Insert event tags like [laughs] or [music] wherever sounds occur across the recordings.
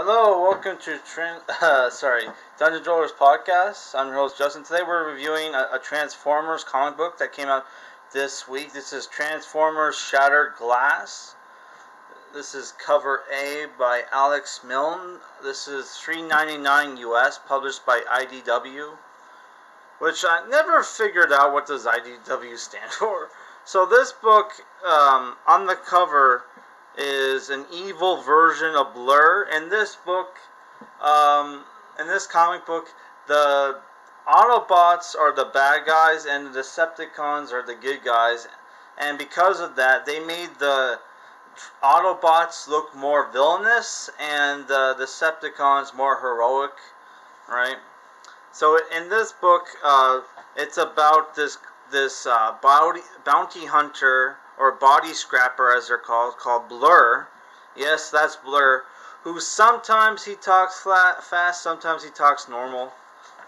Hello, welcome to Tran- [laughs] uh, sorry Dungeon Dwellers podcast. I'm your host Justin. Today we're reviewing a, a Transformers comic book that came out this week. This is Transformers Shattered Glass. This is cover A by Alex Milne. This is 3.99 US, published by IDW. Which I never figured out what does IDW stand [laughs] for. So this book, um, on the cover, is an evil version of Blur. In this book, um, in this comic book, the Autobots are the bad guys and the Decepticons are the good guys. And because of that, they made the Autobots look more villainous and the Decepticons more heroic, right? So in this book, uh, it's about this this uh, bounty, bounty hunter or body scrapper, as they're called, called Blur. Yes, that's Blur. Who sometimes he talks flat, fast, sometimes he talks normal,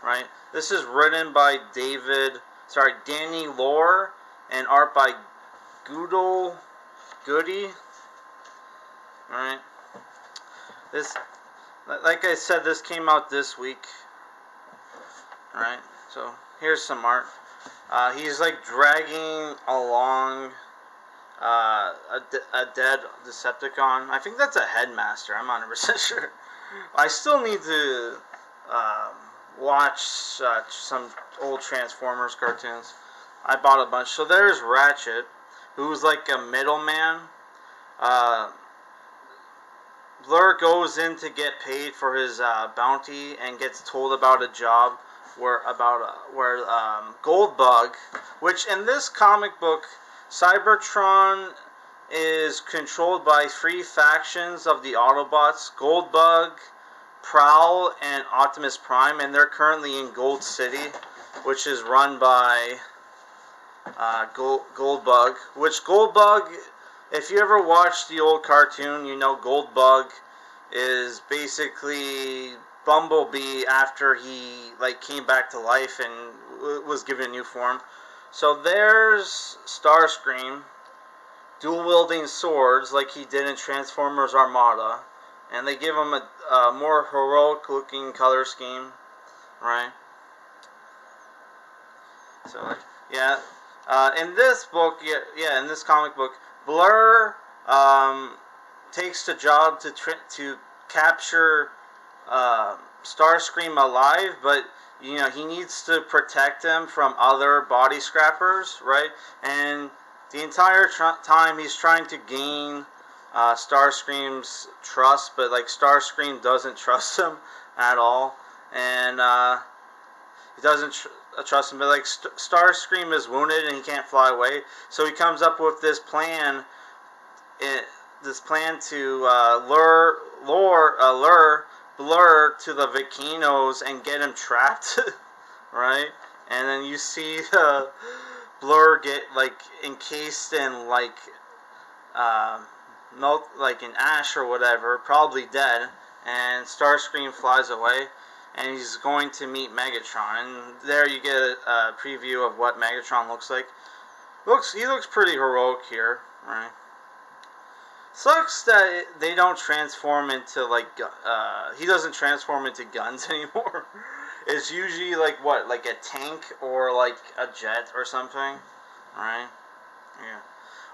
right? This is written by David, sorry, Danny Lore, and art by Guido Guidi. All right. This, like I said, this came out this week. All right. So here's some art. Uh, he's like dragging along uh, a, a dead Decepticon. I think that's a headmaster. I'm not 100% [laughs] sure. I still need to um, watch uh, some old Transformers cartoons. I bought a bunch. So there's Ratchet, who's like a middleman. Uh, Blur goes in to get paid for his uh, bounty and gets told about a job where about uh, where um, Goldbug, which in this comic book, Cybertron is controlled by three factions of the Autobots: Goldbug, Prowl, and Optimus Prime, and they're currently in Gold City, which is run by uh, Gold, Goldbug. Which Goldbug, if you ever watched the old cartoon, you know Goldbug is basically Bumblebee after he like came back to life and was given a new form. So there's Starscream dual wielding swords like he did in Transformers Armada, and they give him a, a more heroic looking color scheme, right? So yeah, uh, in this book, yeah, yeah, in this comic book, Blur um, takes the job to to capture uh, Starscream alive, but you know he needs to protect him from other body scrappers, right? And the entire tr- time he's trying to gain uh, Starscream's trust, but like Starscream doesn't [laughs] trust him at all, and uh, he doesn't tr- trust him. But like St- Starscream is wounded and he can't fly away, so he comes up with this plan. It, this plan to uh, lure, lure, uh, lure Blur to the Vikinos and get him trapped, [laughs] right? And then you see uh, Blur get like encased in like uh, melt like an ash or whatever, probably dead. And Starscream flies away, and he's going to meet Megatron. And there you get a, a preview of what Megatron looks like. Looks he looks pretty heroic here, right? Sucks that they don't transform into like uh, he doesn't transform into guns [laughs] anymore. it's usually like what, like a tank or like a jet or something, right? Yeah.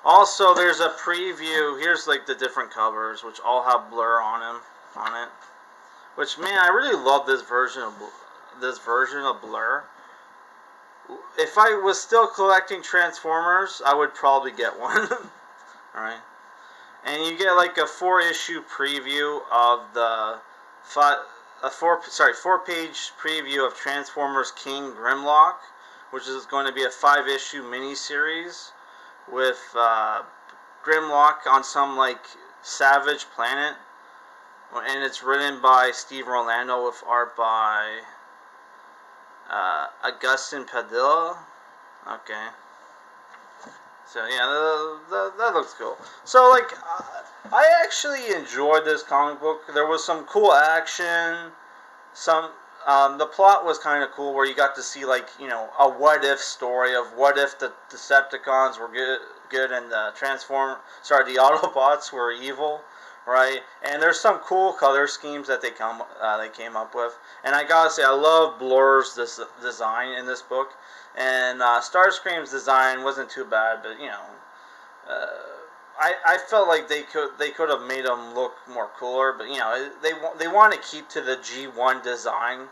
Also, there's a preview. Here's like the different covers, which all have blur on them on it. Which man, I really love this version of this version of Blur. If I was still collecting Transformers, I would probably get one. [laughs] Alright. And you get like a four issue preview of the five, a four sorry four page preview of Transformers King Grimlock, which is going to be a five issue miniseries with uh, Grimlock on some like savage planet, and it's written by Steve Orlando with art by uh, Agustin Padilla. Okay. So yeah, the, the, that looks cool. So like, uh, I actually enjoyed this comic book. There was some cool action. Some um, the plot was kind of cool, where you got to see like you know a what if story of what if the Decepticons were good, good, and the transform sorry the [laughs] Autobots were evil, right? And there's some cool color schemes that they come uh, they came up with. And I gotta say, I love Blur's this design in this book. And uh, Starscream's design wasn't too bad, but you know, uh, I, I felt like they could they could have made them look more cooler. But you know, they they want to keep to the G1 design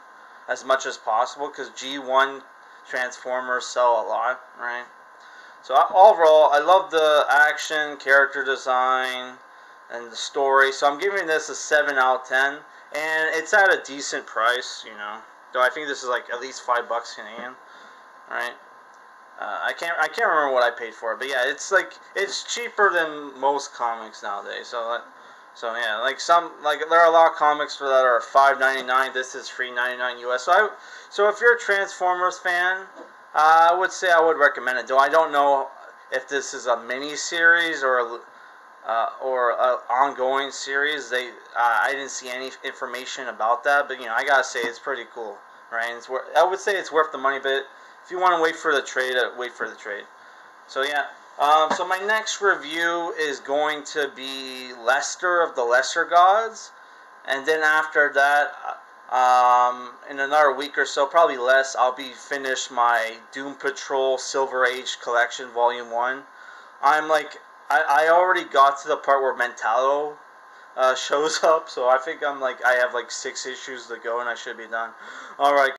as much as possible because G1 Transformers sell a lot, right? So overall, I love the action, character design, and the story. So I'm giving this a 7 out of 10. And it's at a decent price, you know. Though I think this is like at least 5 bucks Canadian. Right? Uh, I can't I can't remember what I paid for it, but yeah, it's like it's cheaper than most comics nowadays. So that, so yeah, like some like there are a lot of comics for that are five ninety nine. This is free ninety nine US. So I so if you're a Transformers fan, uh, I would say I would recommend it. Though I don't know if this is a mini series or a, uh, or an ongoing series. They, uh, I didn't see any information about that, but you know, I gotta say it's pretty cool, right? And it's wor- I would say it's worth the money, but if you want to wait for the trade, uh, wait for the trade. So yeah. Um, so my next review is going to be Lester of the Lesser Gods, and then after that, um, in another week or so, probably less, I'll be finished my Doom Patrol Silver Age Collection Volume One. I'm like I, I already got to the part where Mentallo uh, [laughs] shows up, so I think I'm like I have like six issues to go and I should be done. All right.